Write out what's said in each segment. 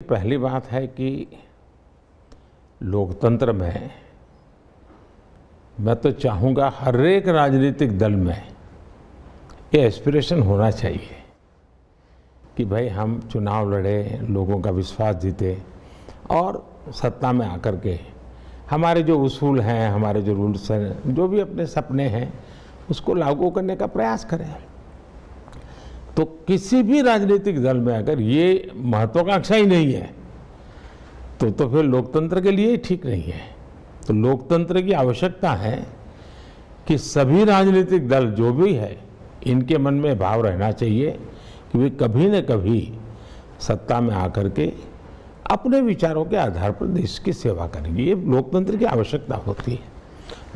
पहली बात है कि लोकतंत्र में मैं तो चाहूँगा हर एक राजनीतिक दल में ये एस्पिरेशन होना चाहिए कि भाई हम चुनाव लड़े, लोगों का विश्वास जीते और सत्ता में आकर के हमारे जो उसूल हैं, हमारे जो रूल्स हैं, जो भी अपने सपने हैं, उसको लागू करने का प्रयास करें। तो किसी भी राजनीतिक दल में अगर ये महत्वाकांक्षा ही नहीं है तो तो फिर लोकतंत्र के लिए ही ठीक नहीं है। तो लोकतंत्र की आवश्यकता है कि सभी राजनीतिक दल जो भी है, इनके मन में भाव रहना चाहिए कि वे कभी न कभी सत्ता में आकर के अपने विचारों के आधार पर देश की सेवा करेंगे। ये लोकतंत्र की आवश्यकता होती है।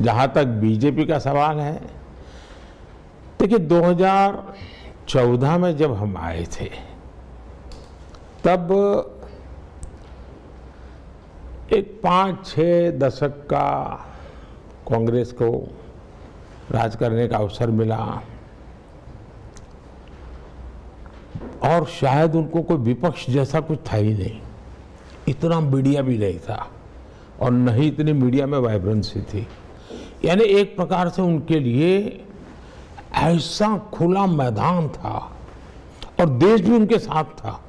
जहाँ तक बीजेपी का सवाल है, देखिए 2014 में जब हम आए थे, तब एक पाँच छः दशक का कांग्रेस को राज करने का अवसर मिला। और शायद उनको कोई विपक्ष जैसा कुछ था ही नहीं। इतना मीडिया भी नहीं था और न ही इतनी मीडिया में वाइब्रेंसी थी। यानी एक प्रकार से उनके लिए ऐसा खुला मैदान था और देश भी उनके साथ था,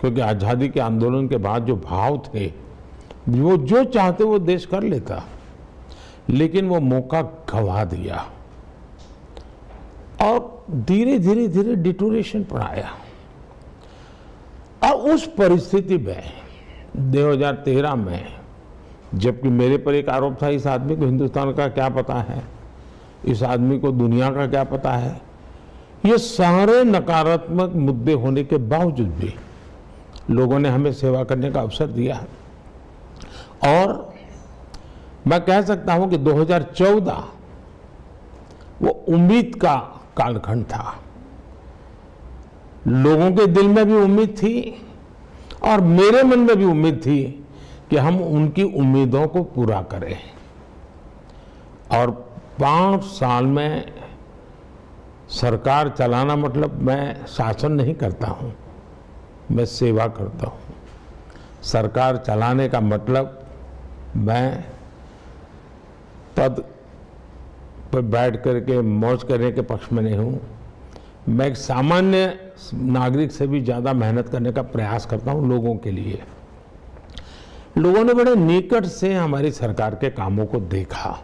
क्योंकि आज़ादी के आंदोलन के बाद जो भाव थे, वो जो चाहते वो देश कर लेता। लेकिन वो मौका गंवा दिया और धीरे धीरे धीरे डिटोरेशन पर आया। और उस परिस्थिति में 2013 में, जबकि मेरे पर एक आरोप था, इस आदमी को हिंदुस्तान का क्या पता है? इस आदमी को दुनिया का क्या पता है? ये सारे नकारात्मक मुद्दे होने के बावजूद भी लोगों ने हमें सेवा करने का अवसर दिया है। और मैं कह सकता हूँ कि 2014 वो उम्मीद का कालखंड था। लोगों के दिल में भी उम्मीद थी और मेरे मन में भी उम्मीद थी कि हम उनकी उम्मीदों को पूरा करें। और पाँच साल में सरकार चलाना मतलब मैं शासन नहीं करता हूँ, मैं सेवा करता हूँ। सरकार चलाने का मतलब मैं पद पर बैठ करके, मौज करने के पक्ष में नहीं हूँ। मैं एक सामान्य नागरिक से भी ज़्यादा मेहनत करने का प्रयास करता हूँ लोगों के लिए। लोगों ने बड़े निकट से हमारी सरकार के कामों को देखा।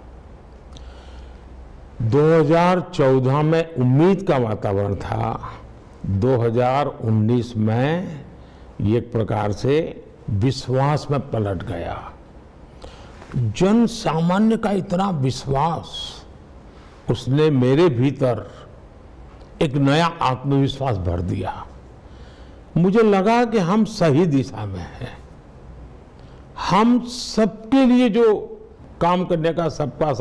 2014 में उम्मीद का वातावरण था। 2019 में एक प्रकार से विश्वास में पलट गया। जन सामान्य का इतना विश्वास, उसने मेरे भीतर एक नया आत्मविश्वास भर दिया। मुझे लगा कि हम सही दिशा में हैं। हम सबके लिए जो काम करने का सबका